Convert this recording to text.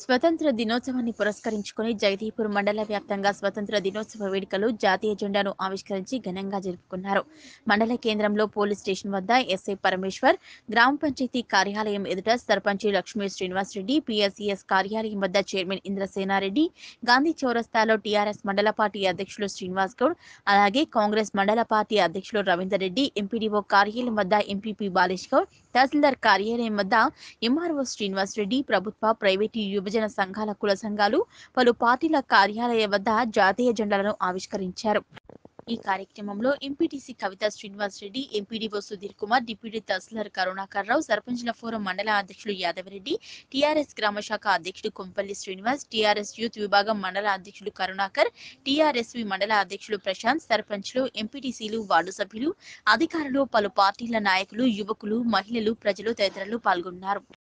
స్వతంత్ర దినోత్సవాన్ని పురస్కరించుకుని జగదీపూర్ మండల వ్యాప్తంగా స్వతంత్ర దినోత్సవ వేడుకలు జాతీయ జెండాను ఆవిష్కరించి ఘనంగా జరుపుకున్నారు. మండల కేంద్రంలో పోలీస్ స్టేషన్ వద్ద ఎస్ఐ పరమేశ్వర్ గ్రామ పంచాయతీ కార్యాలయం ఎదుట సర్పంచి లక్ష్మీ శ్రీనివాస్ రెడ్డి పిఎస్సిఎస్ కార్యాలయం వద్ద చైర్మన్ ఇంద్రసేనారెడ్డి గాంధీ చౌరస్తాలో టీఆర్ఎస్ మండల పార్టీ అధ్యక్షులు శ్రీనివాస్ గౌడ్ అలాగే కాంగ్రెస్ మండల పార్టీ అధ్యక్షులు రవీందర్ రెడ్డి ఎంపీడీఓ కార్యాలయం వద్ద ఎంపీపీ బాలేష్ గౌడ్ తహసీల్దార్ కార్యాలయం వద్ద ఎంఆర్ఓ శ్రీనివాస్ రెడ్డి ప్రభుత్వ ప్రైవేటు యువజన సంఘాల కుల సంఘాలు పలు పార్టీల కార్యాలయం వద్ద జాతీయ జెండాలను ఆవిష్కరించారు. ఈ కార్యక్రమంలో MPTC Kavitha Srinivas Reddy MPDO Sudheer Kumar deputy tahsildar Karunakar Rao సర్పంచ్ల ఫోరం మండల అధ్యక్షులు యాదవరెడ్డి టీఆర్ఎస్ గ్రామ శాఖ అధ్యక్షుడు కొంపల్లి శ్రీనివాస్ టీఆర్ఎస్ యూత్ విభాగం మండల అధ్యక్షుడు కరుణాకర్ టీఆర్ఎస్వి మండల అధ్యక్షులు ప్రశాంత్ సర్పంచ్లు ఎంపీటీసీలు వార్డు సభ్యులు అధికారులు పలు పార్టీల నాయకులు యువకులు మహిళలు ప్రజలు తదితరులు పాల్గొన్నారు.